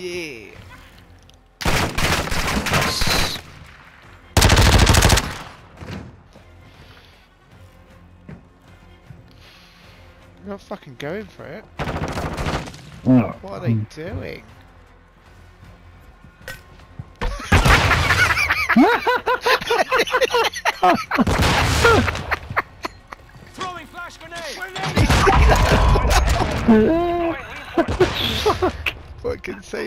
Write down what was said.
Yeah. You're not fucking going for it. No. What are they doing? Throwing flash grenade! Grenade! Fucking say